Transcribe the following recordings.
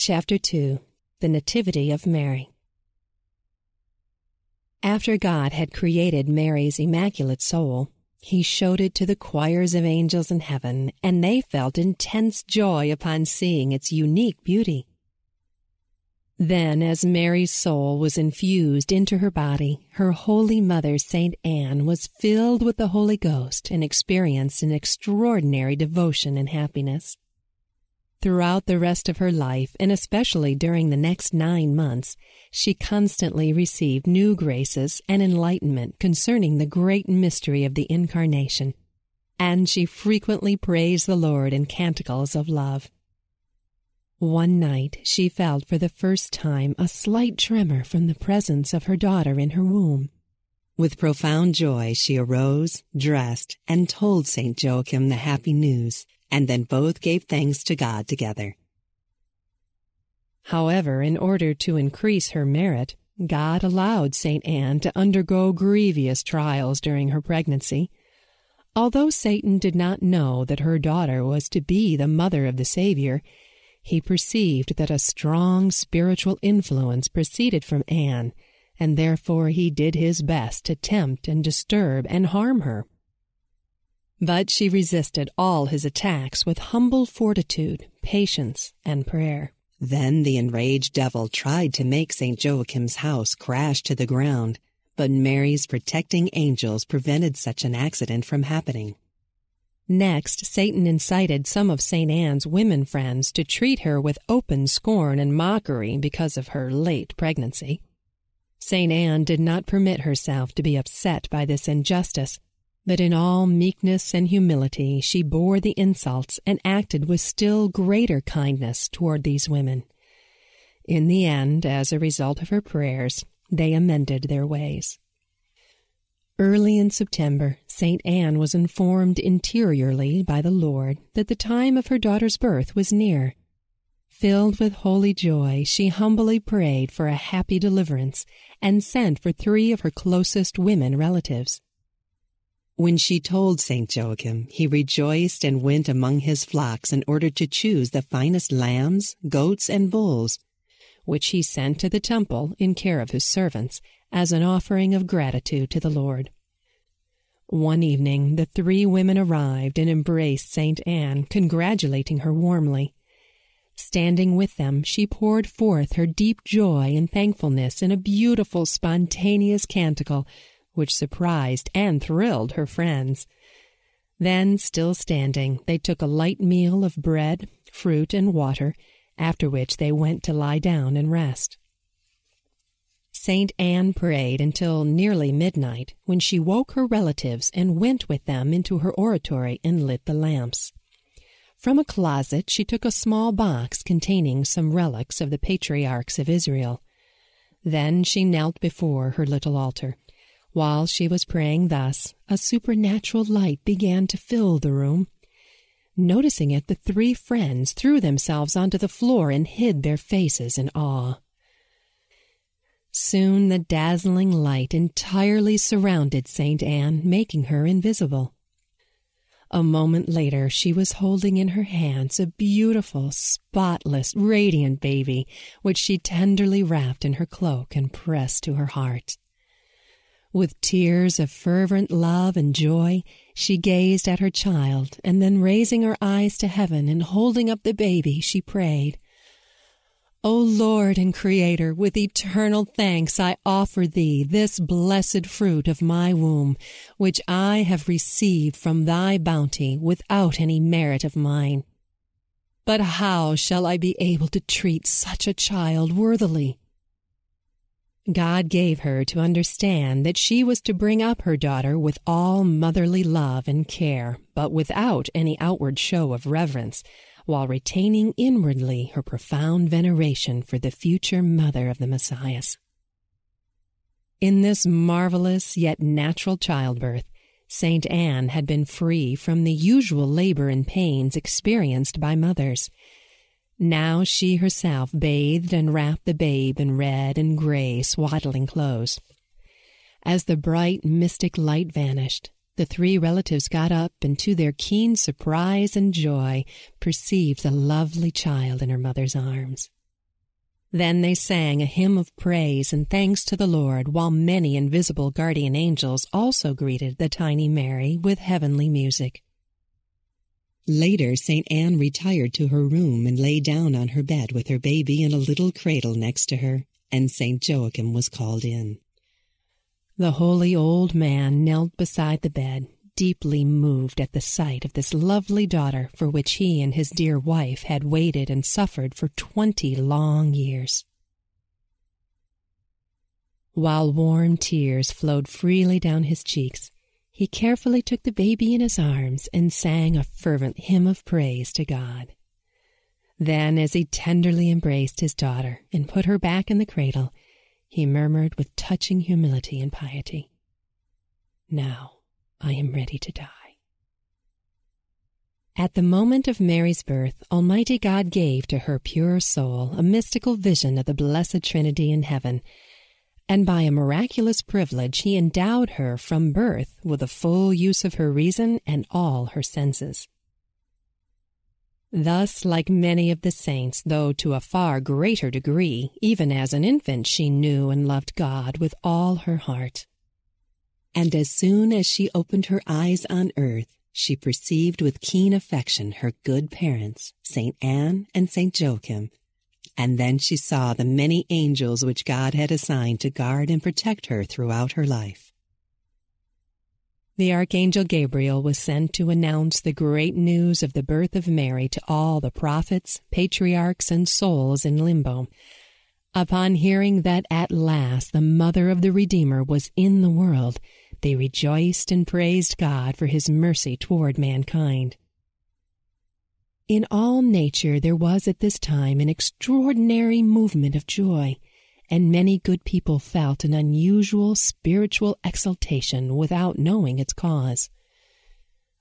Chapter 2 The Nativity of Mary. After God had created Mary's immaculate soul, he showed it to the choirs of angels in heaven, and they felt intense joy upon seeing its unique beauty. Then, as Mary's soul was infused into her body, her holy mother, Saint Anne, was filled with the Holy Ghost and experienced an extraordinary devotion and happiness. Throughout the rest of her life, and especially during the next nine months, she constantly received new graces and enlightenment concerning the great mystery of the Incarnation, and she frequently praised the Lord in canticles of love. One night she felt for the first time a slight tremor from the presence of her daughter in her womb. With profound joy she arose, dressed, and told St. Joachim the happy news and then both gave thanks to God together. However, in order to increase her merit, God allowed St. Anne to undergo grievous trials during her pregnancy. Although Satan did not know that her daughter was to be the mother of the Savior, he perceived that a strong spiritual influence proceeded from Anne, and therefore he did his best to tempt and disturb and harm her. But she resisted all his attacks with humble fortitude, patience, and prayer. Then the enraged devil tried to make St. Joachim's house crash to the ground, but Mary's protecting angels prevented such an accident from happening. Next, Satan incited some of St. Anne's women friends to treat her with open scorn and mockery because of her late pregnancy. St. Anne did not permit herself to be upset by this injustice, but in all meekness and humility she bore the insults and acted with still greater kindness toward these women. In the end, as a result of her prayers, they amended their ways. Early in September, St. Anne was informed interiorly by the Lord that the time of her daughter's birth was near. Filled with holy joy, she humbly prayed for a happy deliverance and sent for three of her closest women relatives. When she told St. Joachim, he rejoiced and went among his flocks in order to choose the finest lambs, goats, and bulls, which he sent to the temple in care of his servants as an offering of gratitude to the Lord. One evening the three women arrived and embraced St. Anne, congratulating her warmly. Standing with them, she poured forth her deep joy and thankfulness in a beautiful, spontaneous canticle which surprised and thrilled her friends. Then, still standing, they took a light meal of bread, fruit, and water, after which they went to lie down and rest. St. Anne prayed until nearly midnight, when she woke her relatives and went with them into her oratory and lit the lamps. From a closet she took a small box containing some relics of the patriarchs of Israel. Then she knelt before her little altar while she was praying thus, a supernatural light began to fill the room. Noticing it, the three friends threw themselves onto the floor and hid their faces in awe. Soon the dazzling light entirely surrounded St. Anne, making her invisible. A moment later, she was holding in her hands a beautiful, spotless, radiant baby, which she tenderly wrapped in her cloak and pressed to her heart. With tears of fervent love and joy, she gazed at her child, and then raising her eyes to heaven and holding up the baby, she prayed, O Lord and Creator, with eternal thanks I offer Thee this blessed fruit of my womb, which I have received from Thy bounty without any merit of mine. But how shall I be able to treat such a child worthily? God gave her to understand that she was to bring up her daughter with all motherly love and care, but without any outward show of reverence, while retaining inwardly her profound veneration for the future mother of the Messiah. In this marvelous yet natural childbirth, St. Anne had been free from the usual labor and pains experienced by mothers now she herself bathed and wrapped the babe in red and gray swaddling clothes. As the bright, mystic light vanished, the three relatives got up and, to their keen surprise and joy, perceived the lovely child in her mother's arms. Then they sang a hymn of praise and thanks to the Lord, while many invisible guardian angels also greeted the tiny Mary with heavenly music. Later, St. Anne retired to her room and lay down on her bed with her baby in a little cradle next to her, and St. Joachim was called in. The holy old man knelt beside the bed, deeply moved at the sight of this lovely daughter for which he and his dear wife had waited and suffered for twenty long years. While warm tears flowed freely down his cheeks, he carefully took the baby in his arms and sang a fervent hymn of praise to God. Then, as he tenderly embraced his daughter and put her back in the cradle, he murmured with touching humility and piety, Now, I am ready to die. At the moment of Mary's birth, Almighty God gave to her pure soul a mystical vision of the Blessed Trinity in heaven, and by a miraculous privilege he endowed her from birth with a full use of her reason and all her senses. Thus, like many of the saints, though to a far greater degree, even as an infant she knew and loved God with all her heart. And as soon as she opened her eyes on earth, she perceived with keen affection her good parents, St. Anne and St. Joachim. And then she saw the many angels which God had assigned to guard and protect her throughout her life. The Archangel Gabriel was sent to announce the great news of the birth of Mary to all the prophets, patriarchs, and souls in limbo. Upon hearing that at last the mother of the Redeemer was in the world, they rejoiced and praised God for his mercy toward mankind. In all nature there was at this time an extraordinary movement of joy, and many good people felt an unusual spiritual exultation without knowing its cause.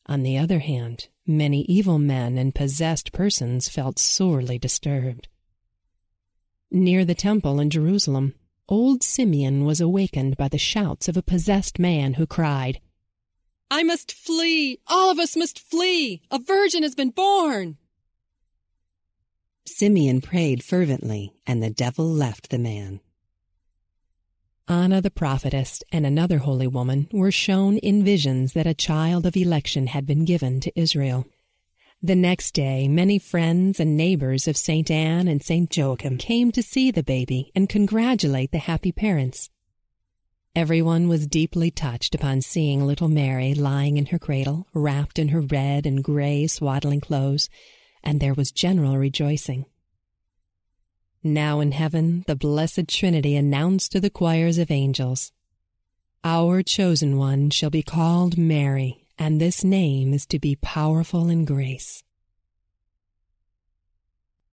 On the other hand, many evil men and possessed persons felt sorely disturbed. Near the temple in Jerusalem, old Simeon was awakened by the shouts of a possessed man who cried, I must flee! All of us must flee! A virgin has been born! Simeon prayed fervently, and the devil left the man. Anna the prophetess and another holy woman were shown in visions that a child of election had been given to Israel. The next day, many friends and neighbors of St. Anne and St. Joachim came to see the baby and congratulate the happy parents. Everyone was deeply touched upon seeing little Mary lying in her cradle, wrapped in her red and gray swaddling clothes, and there was general rejoicing. Now in heaven, the Blessed Trinity announced to the choirs of angels, Our chosen one shall be called Mary and this name is to be powerful in grace.